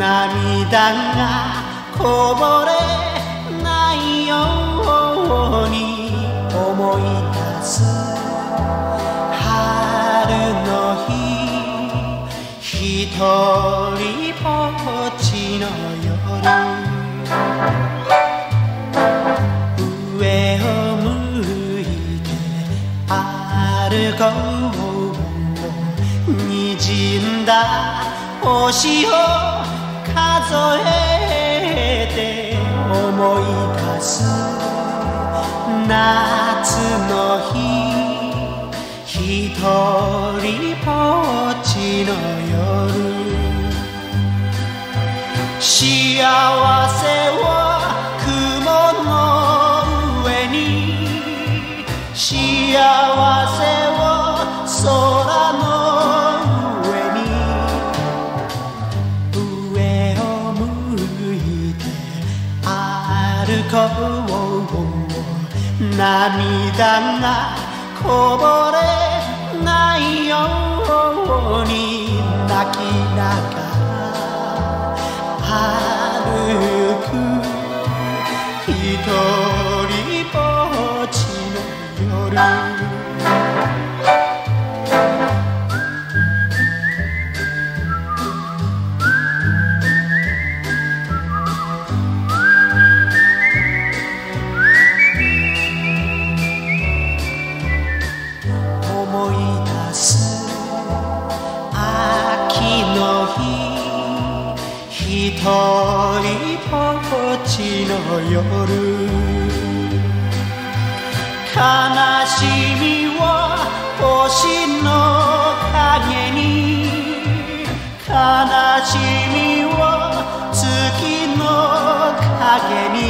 涙がこぼれないように思い出す春の日一人ぼっちの夜。上を向いて歩こう滲んだ星を数えて思い出す夏の日一人ぼっちの夜。幸せは雲の上に。幸せ歩こう涙がこぼれないように泣きながら歩く一人ぼっちの夜一人ぼっちの夜。悲しみは星の影に。悲しみは月の影に。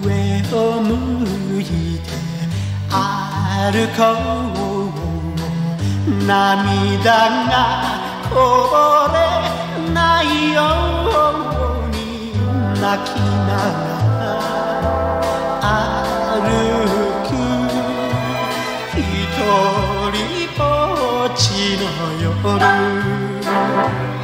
上を向いて歩こう。涙がこぼれないように泣きながら歩く一人ぼっちの夜一人ぼっちの夜。